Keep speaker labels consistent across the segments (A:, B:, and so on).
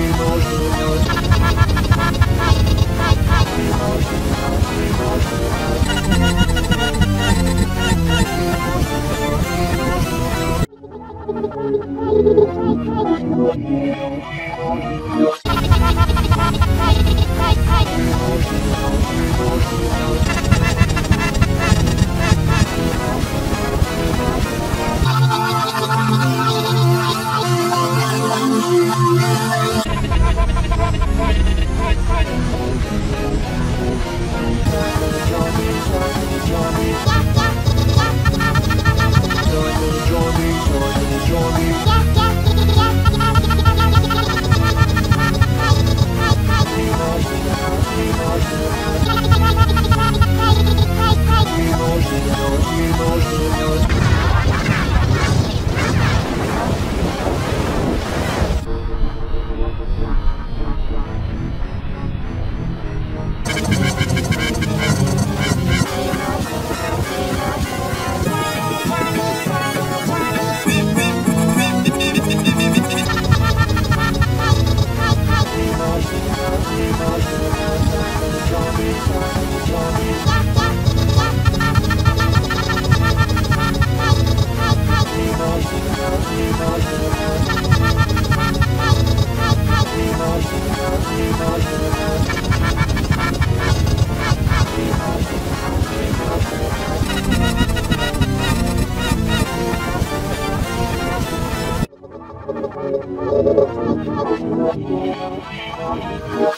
A: Thank know. Thank you.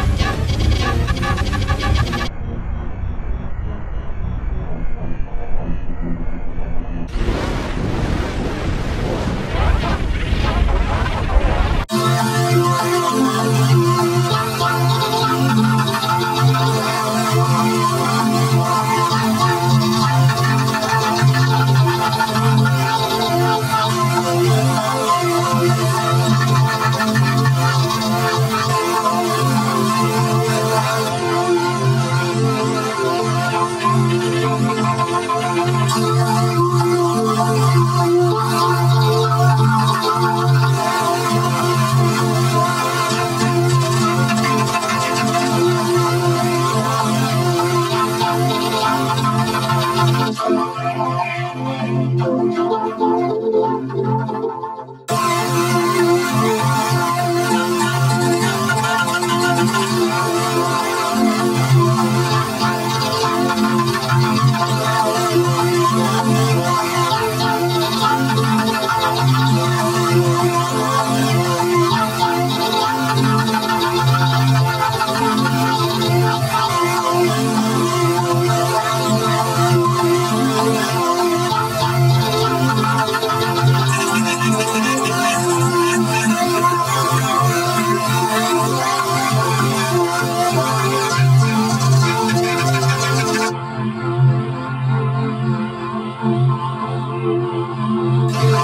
A: Oh,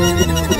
A: Thank you.